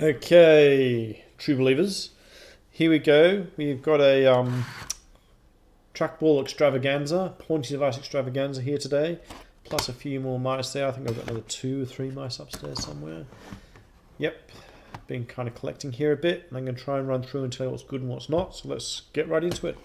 Okay, true believers. Here we go. We've got a um, trackball extravaganza, pointy device extravaganza here today, plus a few more mice there. I think I've got another two or three mice upstairs somewhere. Yep, been kind of collecting here a bit. And I'm going to try and run through and tell you what's good and what's not. So let's get right into it.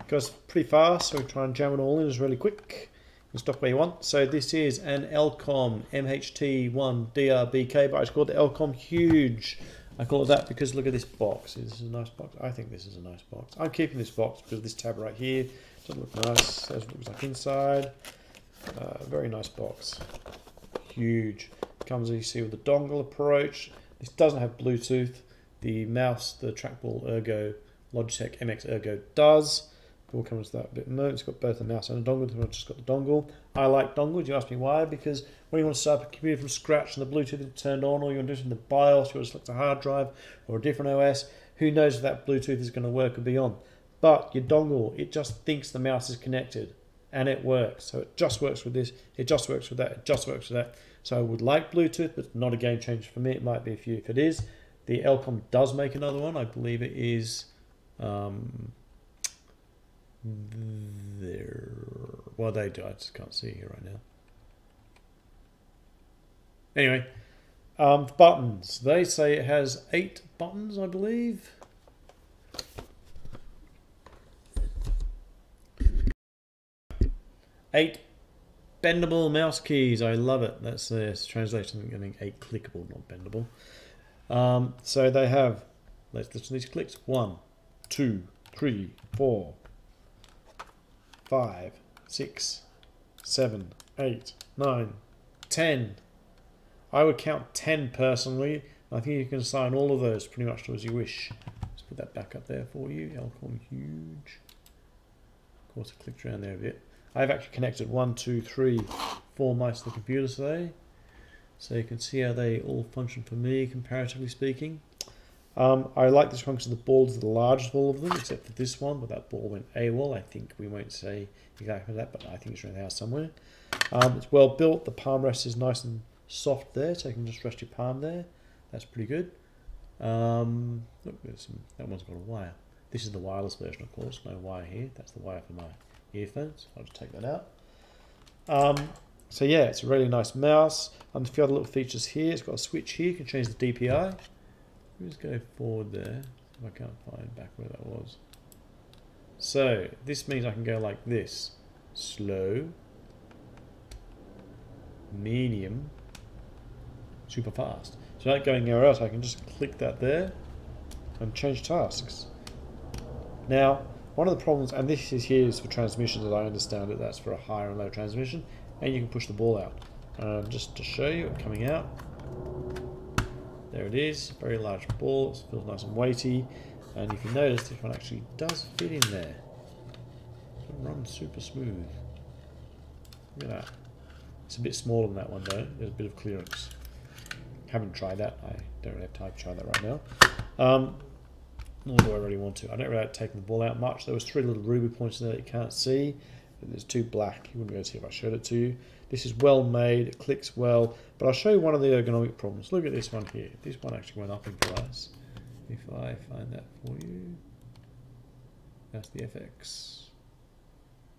it goes pretty fast, so we try and jam it all in as really quick stop where you want. So this is an Elecom MHT1 DRBK, but it's called the Elecom Huge. I call it that because look at this box. This is a nice box. I think this is a nice box. I'm keeping this box because this tab right here doesn't look nice. That's what it looks like inside. Uh, very nice box. Huge. Comes as you see with the dongle approach. This doesn't have Bluetooth. The mouse, the trackball Ergo Logitech MX Ergo does. We'll come to that a bit. No, it's got both the mouse and the dongle. I've just got the dongle. I like dongles. You ask me why? Because when you want to start up a computer from scratch and the Bluetooth is turned on, or you want to do it in the BIOS, you want to select a hard drive or a different OS, who knows if that Bluetooth is going to work or be on. But your dongle, it just thinks the mouse is connected and it works. So it just works with this, it just works with that, it just works with that. So I would like Bluetooth, but not a game changer for me. It might be a few if it is. The Elecom does make another one. I believe it is. Um, there. Well, they do. I just can't see here right now. Anyway, um, buttons. They say it has eight buttons, I believe. Eight bendable mouse keys. I love it. That's the translation. I Getting eight clickable, not bendable. Um, so they have. Let's listen to these clicks. One, two, three, four, five, six, seven, eight, nine, ten. I would count ten personally. I think you can assign all of those pretty much to as you wish. Let's put that back up there for you. Elecom huge. Of course, I clicked around there a bit. I've actually connected one, two, three, four mice to the computer today. So you can see how they all function for me, comparatively speaking. Um, I like this one because the ball is the largest of all of them, except for this one, but that ball went AWOL. I think we won't say exactly that, but I think it's around the house somewhere. Um, it's well built. The palm rest is nice and soft there, so you can just rest your palm there. That's pretty good. Um, look, some, that one's got a wire. This is the wireless version, of course. No wire here. That's the wire for my earphones. I'll just take that out. Um, so yeah, it's a really nice mouse. And a few other little features here. It's got a switch here. You can change the DPI. Let's go forward there. If I can't find back where that was. So this means I can go like this. Slow, medium, super fast. So not going anywhere else, I can just click that there and change tasks. Now, one of the problems, and this is here is for transmissions as I understand it, that's for a higher and low transmission, and you can push the ball out. Um, just to show you, coming out, there it is, very large ball, it feels nice and weighty. And if you notice, this one actually does fit in there. It runs super smooth. Look at that. It's a bit smaller than that one though, there's a bit of clearance. Haven't tried that, I don't really have time to try that right now. Um, nor do I really want to. I don't really like taking the ball out much. There was three little ruby points in there that you can't see. There's two black, you wouldn't be able to see if I showed it to you. This is well made, it clicks well, but I'll show you one of the ergonomic problems. Look at this one here. This one actually went up in price. If I find that for you, that's the FX.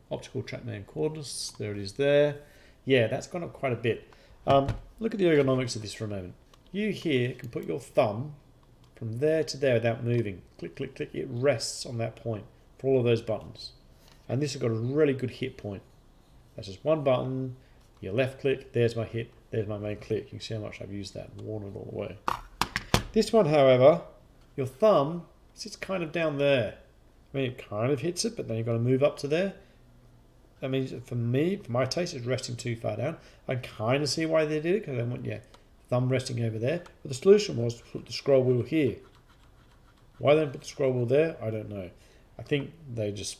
Optical TrackMan cordless, there it is there. Yeah, that's gone up quite a bit. Um, look at the ergonomics of this for a moment. You here can put your thumb from there to there without moving. Click, click, click. It rests on that point for all of those buttons. And this has got a really good hit point. That's just one button, your left click, there's my hit, there's my main click. You can see how much I've used that and worn it all the way. This one, however, your thumb sits kind of down there. I mean, it kind of hits it, but then you've got to move up to there. That means for me, for my taste, it's resting too far down. I kind of see why they did it, because I want your thumb resting over there. But the solution was to put the scroll wheel here. Why they put the scroll wheel there, I don't know. I think they just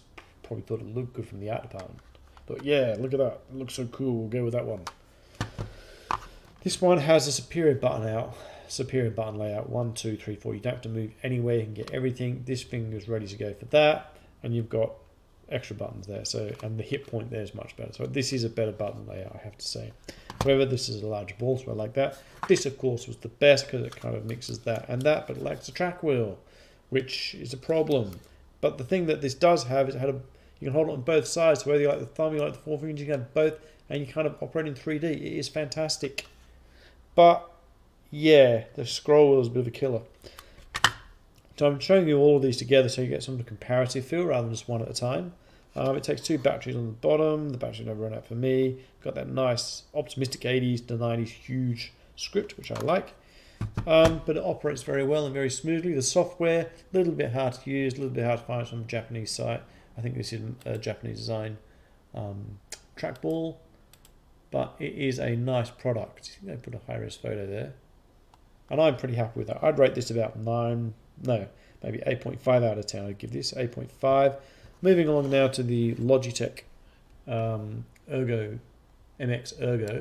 probably thought it looked good from the art department. But yeah, look at that. It looks so cool. We'll go with that one. This one has a superior button out, superior button layout. One, two, three, four. You don't have to move anywhere. You can get everything. This finger is ready to go for that. And you've got extra buttons there. So and the hit point there is much better. So this is a better button layout, I have to say. However, this is a large ball, so I like that. This, of course, was the best because it kind of mixes that and that, but it lacks a track wheel, which is a problem. But the thing that this does have is it had a you can hold it on both sides. Whether you like the thumb, you like the forefinger, you can have both, and you kind of operate in 3D. It is fantastic. But yeah, the scroll wheel is a bit of a killer. So I'm showing you all of these together so you get some comparative feel rather than just one at a time. Um, it takes two batteries on the bottom. The battery never run out for me. Got that nice optimistic 80s to 90s huge script, which I like. Um, but it operates very well and very smoothly. The software, a little bit hard to use, a little bit hard to find from a Japanese site. I think this is a Japanese design um, trackball, but it is a nice product. I put a high-res photo there. And I'm pretty happy with that. I'd rate this about 9, no, maybe 8.5 out of 10. I'd give this 8.5. Moving along now to the Logitech um, Ergo, MX Ergo.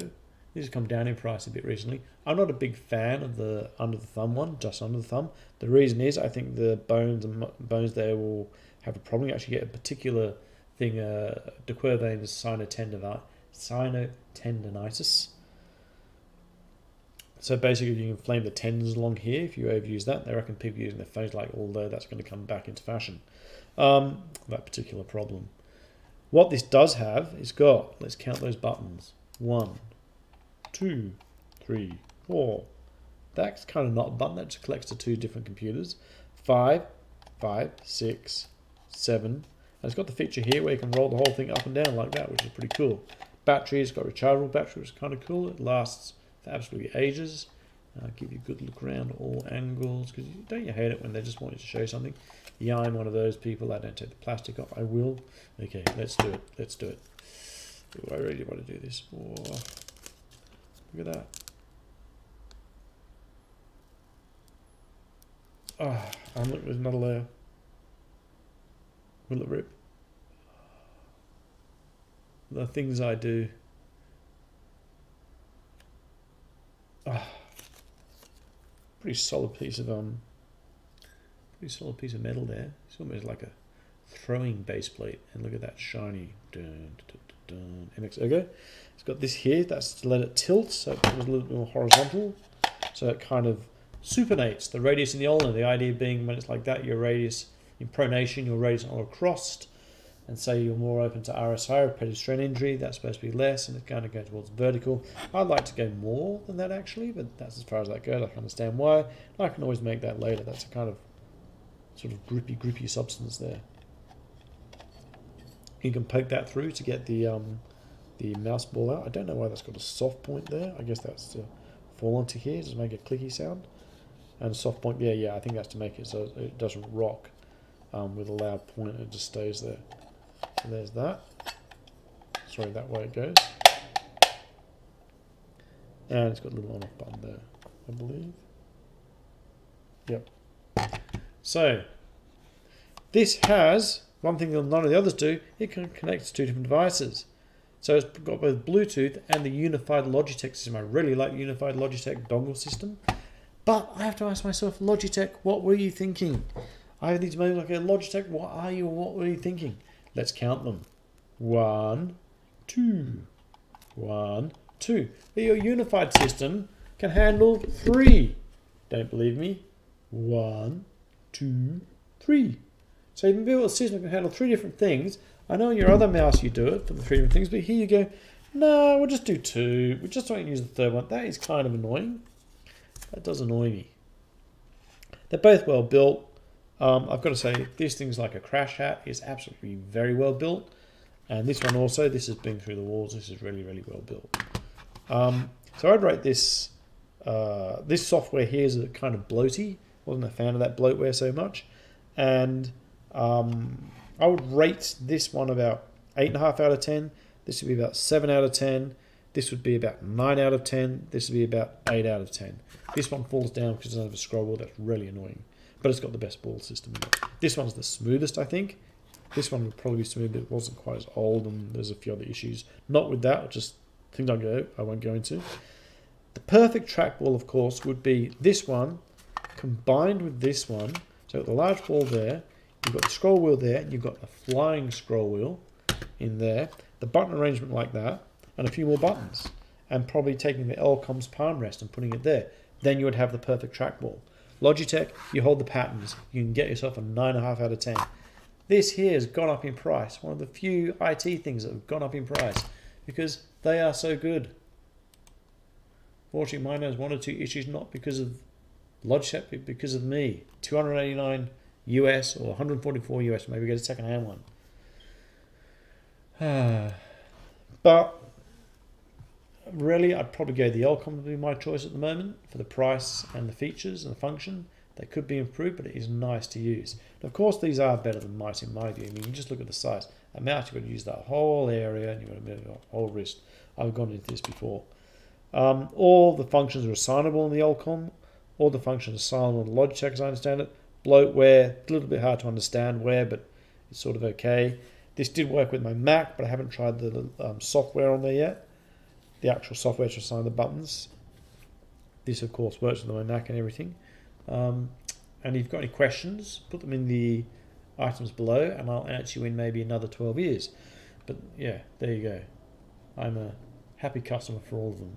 This has come down in price a bit recently. I'm not a big fan of the under the thumb one, just under the thumb. The reason is I think the bones and bones there will have a problem. You actually get a particular thing, uh, de Quervain's sinotendinitis. So basically, you can inflame the tendons along here if you overuse that. They reckon people using their phones like, although that's going to come back into fashion. Um, that particular problem. What this does have is got, let's count those buttons. One, two, three, four. That's kind of not a button, that just collects to two different computers. Five, five, six, seven. And it's got the feature here where you can roll the whole thing up and down like that, which is pretty cool. Battery, it's got rechargeable battery, which is kind of cool. It lasts for absolutely ages. Uh, give you a good look around all angles, because don't you hate it when they just want you to show something? Yeah, I'm one of those people. I don't take the plastic off. I will. Okay, let's do it. Let's do it. Ooh, I really want to do this. Oh, look at that. Ah, I'm looking there's another layer. Will it rip? The things I do. Ah, pretty solid piece of um Pretty solid piece of metal there. It's almost like a throwing base plate. And look at that shiny dun, dun, dun, MX Ergo. It's got this here. That's to let it tilt so it becomes a little bit more horizontal. So it kind of supinates the radius in the ulna. The idea being when it's like that, your radius in pronation, your radius all crossed, And say you're more open to RSI, repetitive strain injury, that's supposed to be less, and it's going to go towards vertical. I'd like to go more than that actually, but that's as far as that goes. I can understand why. I can always make that later. That's a kind of sort of grippy, grippy substance there. You can poke that through to get the um, the mouse ball out. I don't know why that's got a soft point there. I guess that's to fall onto here, just make a clicky sound. And soft point, yeah, yeah, I think that's to make it so it doesn't rock um, with a loud point, it just stays there. So there's that. Sorry, that way it goes. And it's got a little on-off button there, I believe. Yep. So this has one thing that none of the others do, it can connect to two different devices. So it's got both Bluetooth and the unified Logitech system. I really like the unified Logitech dongle system. But I have to ask myself, Logitech, what were you thinking? I have these moments like, a Logitech, what are you, what were you thinking? Let's count them. One, two, one, two. Your unified system can handle three. Don't believe me? One, two, three. So you can build a system can handle three different things. I know in your other mouse you do it for the three different things, but here you go, no, we'll just do two. We just don't use the third one. That is kind of annoying. That does annoy me. They're both well built. Um, I've got to say, this thing's like a crash hat. It's absolutely very well built. And this one also, this has been through the walls. This is really, really well built. Um, so I'd rate this, uh, this software here is a kind of bloaty. Wasn't a fan of that bloatware so much. And um, I would rate this one about 8.5 out of 10. This would be about 7 out of 10. This would be about 9 out of 10. This would be about 8 out of 10. This one falls down because it doesn't have a scroll wheel. That's really annoying. But it's got the best ball system. This one's the smoothest, I think. This one would probably be smooth, but it wasn't quite as old, and there's a few other issues. Not with that, just things I go I won't go into. The perfect trackball, of course, would be this one combined with this one. So the large ball there, You've got the scroll wheel there, and you've got the flying scroll wheel in there, the button arrangement like that, and a few more buttons, and probably taking the Elecom's palm rest and putting it there. Then you would have the perfect trackball. Logitech, you hold the patterns. You can get yourself a 9.5 out of 10. This here has gone up in price. One of the few IT things that have gone up in price because they are so good. Fortunately, mine has one or two issues, not because of Logitech, but because of me. 289 US or 144 US, maybe get a second hand one. but really, I'd probably go the Elecom would be my choice at the moment for the price and the features and the function. They could be improved, but it is nice to use. And of course, these are better than mice in my view. I mean, you just look at the size. A mouse, you've got to use that whole area and you've got to move the whole wrist. I've gone into this before. Um, all the functions are assignable in the Elecom. All the functions are assignable in Logitech, as I understand it. Bloatware, a little bit hard to understand where, but it's sort of okay. This did work with my Mac, but I haven't tried the um, software on there yet. The actual software to assign the buttons. This, of course, works with my Mac and everything. Um, and if you've got any questions, put them in the items below, and I'll answer you in maybe another 12 years. But yeah, there you go. I'm a happy customer for all of them.